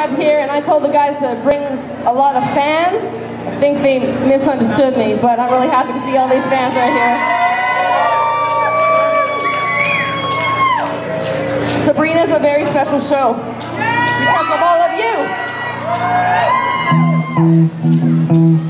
up here and I told the guys to bring a lot of fans. I think they misunderstood me, but I'm really happy to see all these fans right here. Sabrina's a very special show because of all of you.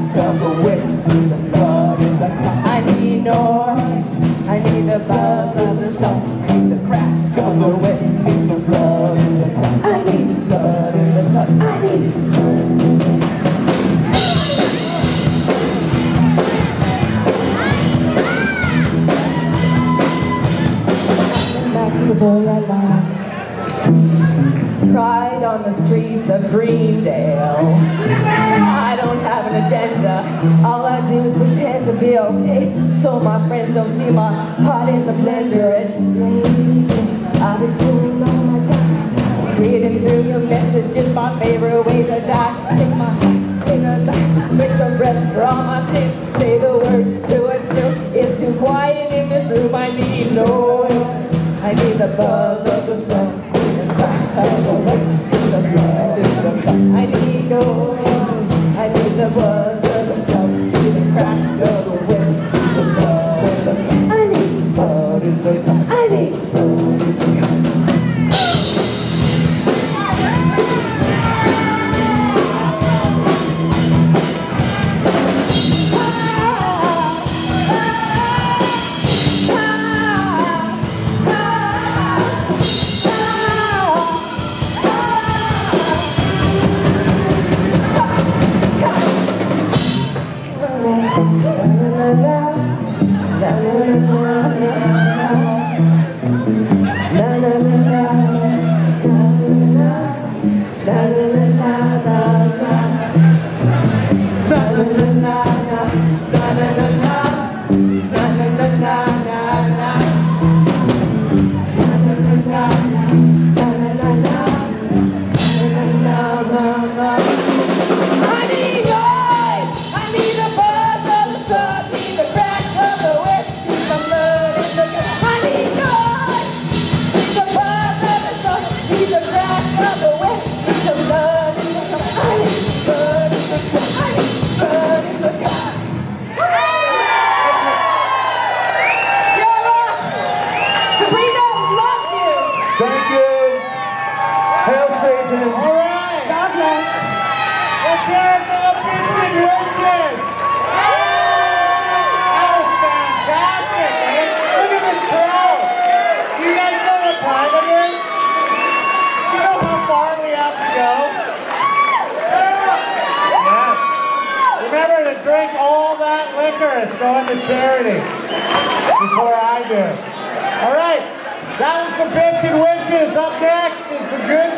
boy I love Cried on the streets of Greendale. I don't have an agenda. All I do is pretend to be okay. So my friends don't see my heart in the blender. And lately, I've been fooling all my time. Reading through your messages, my favorite way to die. Take my in a make some breath for all my sins. Say the word, it I It's You know how far we have to go? Yes. Remember to drink all that liquor. It's going to charity before I do. All right, that was the Bitchin' Witches. Up next is the good